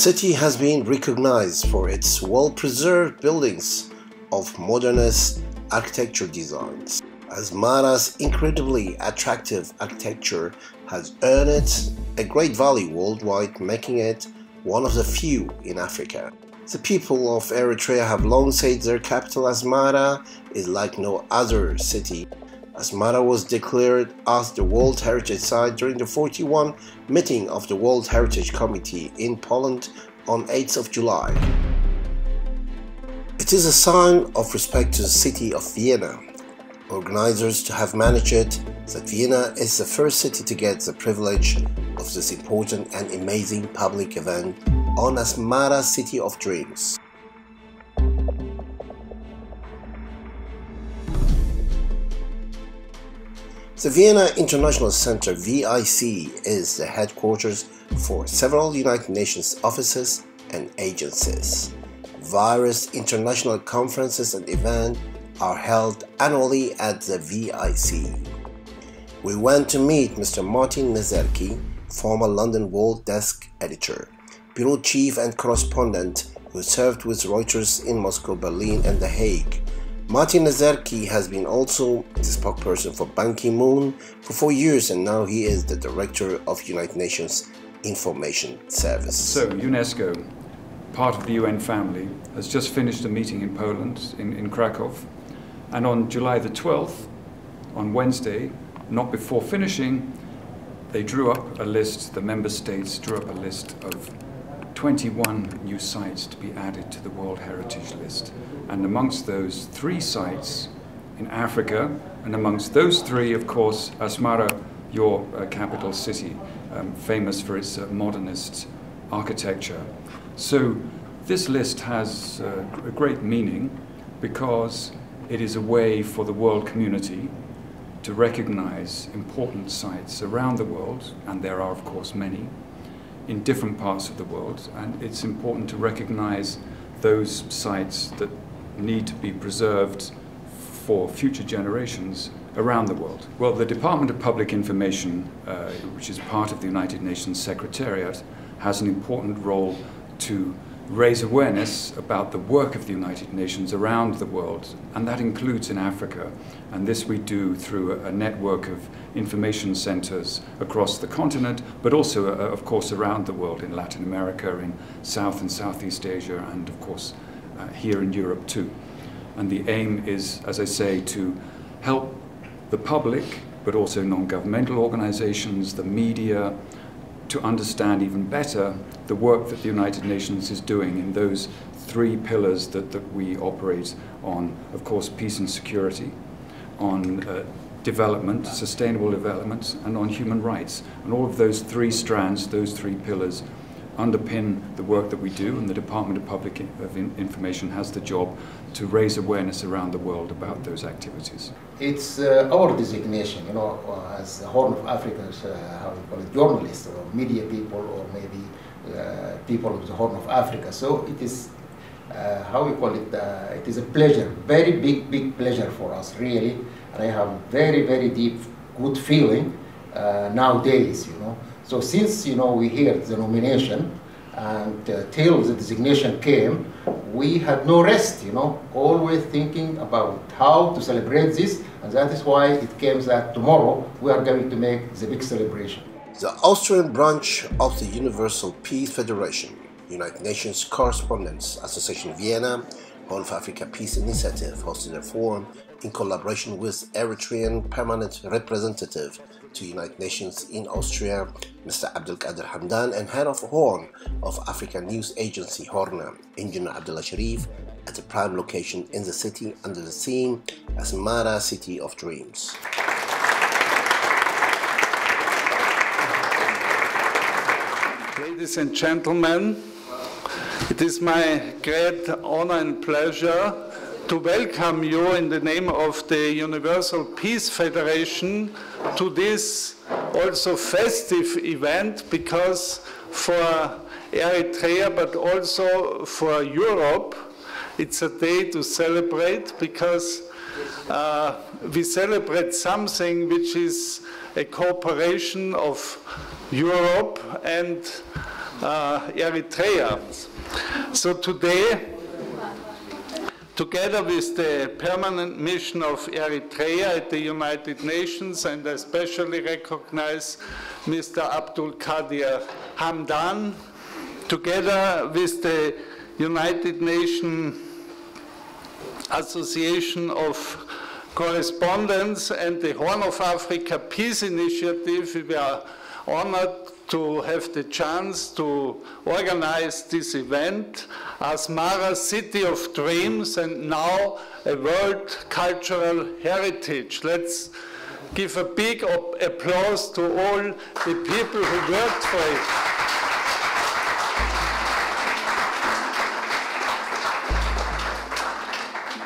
The city has been recognized for its well-preserved buildings of modernist architecture designs. Asmara's incredibly attractive architecture has earned it a great value worldwide, making it one of the few in Africa. The people of Eritrea have long said their capital Asmara is like no other city. Asmara was declared as the World Heritage Site during the 41 meeting of the World Heritage Committee in Poland on 8th of July. It is a sign of respect to the city of Vienna. Organizers to have managed it that Vienna is the first city to get the privilege of this important and amazing public event on Asmara City of Dreams. The Vienna International Center VIC is the headquarters for several United Nations offices and agencies. Various international conferences and events are held annually at the VIC. We went to meet Mr. Martin Nesirky, former London World Desk editor, bureau chief and correspondent who served with Reuters in Moscow, Berlin, and The Hague. Martin Nesirky has been also the spokesperson for Ban Ki-moon for four years and now he is the director of United Nations Information Service. So UNESCO, part of the UN family, has just finished a meeting in Poland, in, in Krakow, and on July the 12th, on Wednesday, not before finishing, they drew up a list, the member states drew up a list of 21 new sites to be added to the World Heritage List. And amongst those, three sites in Africa, and amongst those three, of course, Asmara, your uh, capital city, um, famous for its uh, modernist architecture. So this list has uh, a great meaning because it is a way for the world community to recognize important sites around the world, and there are, of course, many, in different parts of the world. And it's important to recognize those sites that need to be preserved for future generations around the world. Well, the Department of Public Information, uh, which is part of the United Nations Secretariat, has an important role to raise awareness about the work of the United Nations around the world, and that includes in Africa. And this we do through a, network of information centers across the continent, but also, uh, of course, around the world in Latin America, in South and Southeast Asia, and of course, uh, here in Europe too. And the aim is, as I say, to help the public, but also non-governmental organizations, the media, to understand even better the work that the United Nations is doing in those three pillars that, that we operate on, of course, peace and security, on uh, development, sustainable development, and on human rights. And all of those three strands, those three pillars, underpin the work that we do, and the Department of Public of Information has the job to raise awareness around the world about those activities. It's uh, our designation, you know, uh, as the Horn of Africa's, uh, how we call it, journalists or media people or maybe uh, people of the Horn of Africa. So it is, uh, how we call it, uh, it is a pleasure, very big, big pleasure for us, really. And I have very, very deep, good feeling nowadays, you know. So since, you know, we hear the nomination and uh, till the designation came, we had no rest, you know, always thinking about how to celebrate this, and that is why it came that tomorrow we are going to make the big celebration. The Austrian branch of the Universal Peace Federation, United Nations Correspondents Association Vienna, Horn of Africa Peace Initiative hosted a forum in collaboration with Eritrean Permanent Representative to United Nations in Austria, Mr. Abdelkadir Hamdan, and head of Horn of Africa News Agency Horna, Engineer Abdullah Sharif, at a prime location in the city under the theme Asmara City of Dreams. Ladies and gentlemen, it is my great honor and pleasure to welcome you in the name of the Universal Peace Federation to this also festive event because for Eritrea but also for Europe it's a day to celebrate because uh, we celebrate something which is a cooperation of Europe and uh, Eritrea. So today, together with the permanent mission of Eritrea at the United Nations, and I especially recognize Mr. Abdul Qadir Hamdan, together with the United Nations Association of Correspondents and the Horn of Africa Peace Initiative, we are honored to have the chance to organize this event, as Asmara City of Dreams, and now a World Cultural Heritage. Let's give a big applause to all the people who worked for it.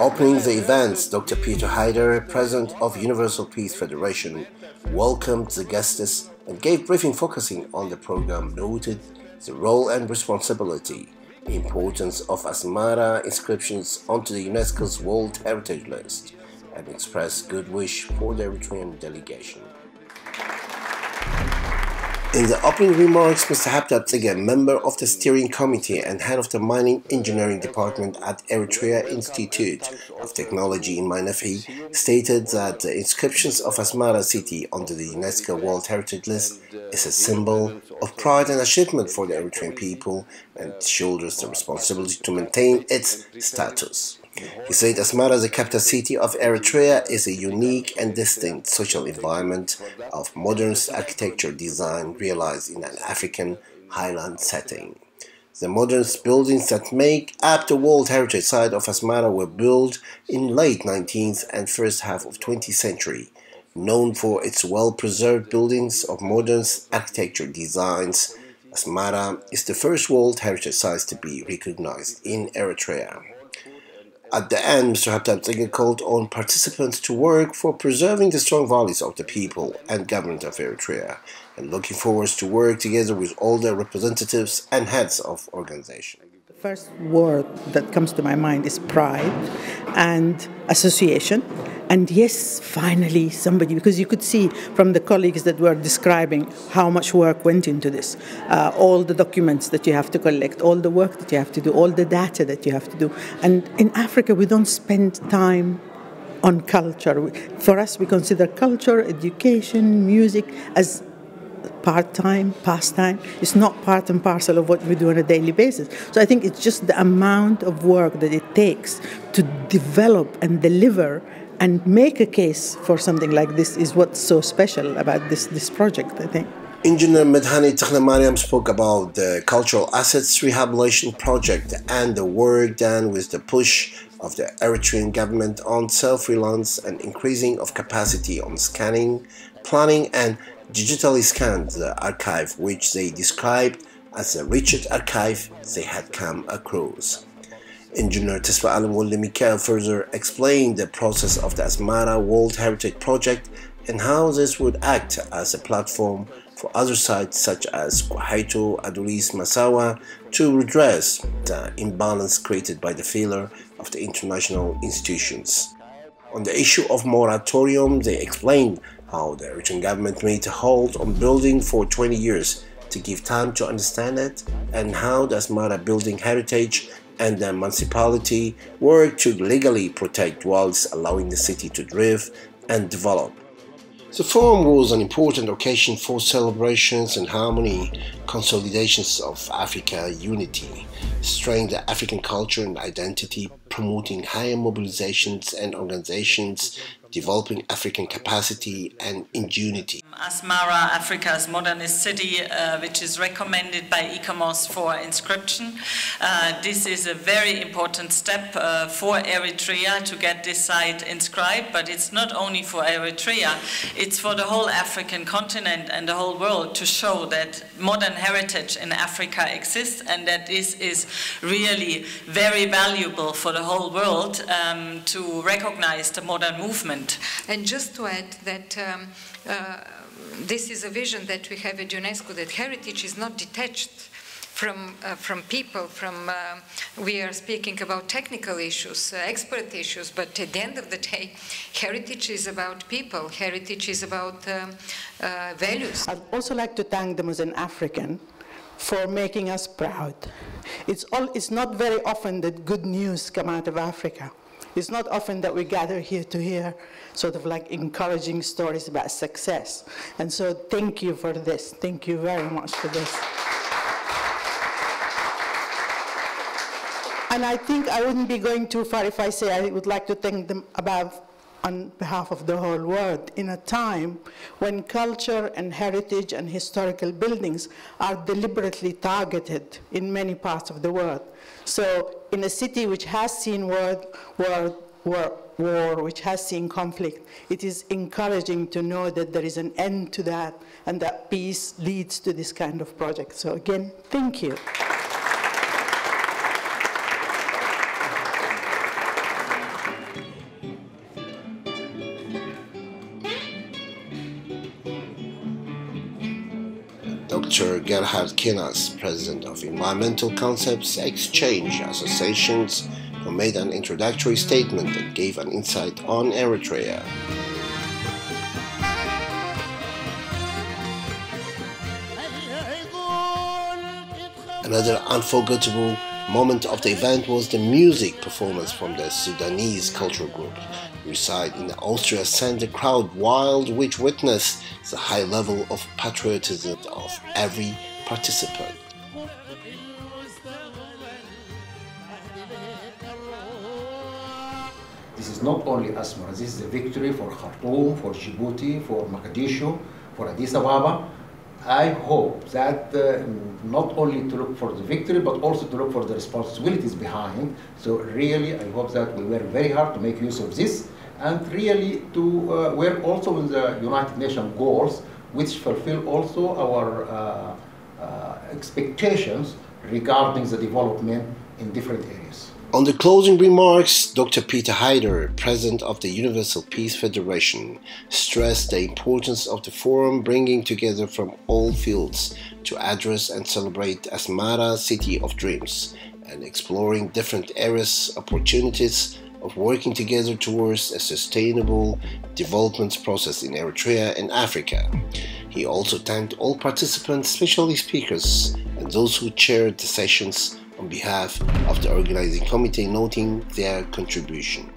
Opening the events, Dr. Peter Haider, President of Universal Peace Federation, welcomed the guests and gave briefing focusing on the program, noted the role and responsibility, importance of Asmara inscriptions onto the UNESCO's World Heritage List, and expressed good wish for the Eritrean delegation. In the opening remarks, Mr. Habtab Tsege, member of the steering committee and head of the mining engineering department at Eritrea Institute of Technology in Mai Nefhi, stated that the inscriptions of Asmara city onto the UNESCO World Heritage List is a symbol of pride and achievement for the Eritrean people and shoulders the responsibility to maintain its status. He said Asmara, the capital city of Eritrea, is a unique and distinct social environment of modernist architecture design realized in an African highland setting. The modernist buildings that make up the World Heritage Site of Asmara were built in late 19th and first half of 20th century. Known for its well-preserved buildings of modernist architecture designs, Asmara is the first World Heritage Site to be recognized in Eritrea. At the end, Mr. Habtab Tsege called on participants to work for preserving the strong values of the people and government of Eritrea and looking forward to work together with all the representatives and heads of organizations. First word that comes to my mind is pride and association and yes, finally, somebody, because you could see from the colleagues that were describing how much work went into this, uh, all the documents that you have to collect, all the work that you have to do, all the data that you have to do. And in Africa, we don't spend time on culture. For us, we consider culture, education, music as part time, pastime. It's not part and parcel of what we do on a daily basis. So I think it's just the amount of work that it takes to develop and deliver and make a case for something like this is what's so special about this, this project, I think. Engineer Medhani Mariam spoke about the Cultural Assets Rehabilitation Project and the work done with the push of the Eritrean government on self-reliance and increasing of capacity on scanning, planning and digitally scanned the archive which they described as the richest archive they had come across. Engineer Tesfa Alam Mikael further explained the process of the Asmara World Heritage Project and how this would act as a platform for other sites such as Qohaito, Adulis, Massawa to redress the imbalance created by the failure of the international institutions. On the issue of moratorium, they explained how the Eritrean government made a hold on building for 20 years to give time to understand it and how the Asmara building heritage and the municipality work to legally protect whilst allowing the city to thrive and develop. The forum was an important occasion for celebrations and harmony, consolidations of Africa unity, strengthening the African culture and identity, promoting higher mobilizations and organizations, developing African capacity and ingenuity. Asmara, Africa's modernist city, uh, which is recommended by ICOMOS for inscription. Uh, this is a very important step uh, for Eritrea to get this site inscribed, but it's not only for Eritrea, it's for the whole African continent and the whole world to show that modern heritage in Africa exists and that this is really very valuable for the whole world um, to recognize the modern movement. And just to add that um, uh, this is a vision that we have at UNESCO that heritage is not detached from uh, from people. From uh, we are speaking about technical issues, uh, expert issues, but at the end of the day, heritage is about people. Heritage is about um, uh, values. I'd also like to thank the an African for making us proud. It's, all, it's not very often that good news come out of Africa. It's not often that we gather here to hear sort of like encouraging stories about success. And so thank you for this. Thank you very much for this. And I think I wouldn't be going too far if I say I would like to thank them about on behalf of the whole world in a time when culture and heritage and historical buildings are deliberately targeted in many parts of the world. So in a city which has seen world, world, war, war, which has seen conflict, it is encouraging to know that there is an end to that and that peace leads to this kind of project. So again, thank you. Dr. Gerhard Kinas, president of Environmental Concepts Exchange Associations, who made an introductory statement that gave an insight on Eritrea. Another unforgettable moment of the event was the music performance from the Sudanese cultural group, reside in Austria sent the crowd wild which witnessed the high level of patriotism of every participant. This is not only Asmara, this is a victory for Khartoum, for Djibouti, for Mogadishu, for Addis Ababa, I hope that uh, not only to look for the victory, but also to look for the responsibilities behind. So really, I hope that we work very hard to make use of this and really to uh, work also with the United Nations goals, which fulfill also our uh, uh expectations regarding the development in different areas. On the closing remarks, Dr. Peter Haider, president of the Universal Peace Federation, stressed the importance of the forum bringing together from all fields to address and celebrate Asmara City of Dreams and exploring different areas, opportunities of working together towards a sustainable development process in Eritrea and Africa. He also thanked all participants, especially speakers, and those who chaired the sessions on behalf of the organizing committee noting their contribution.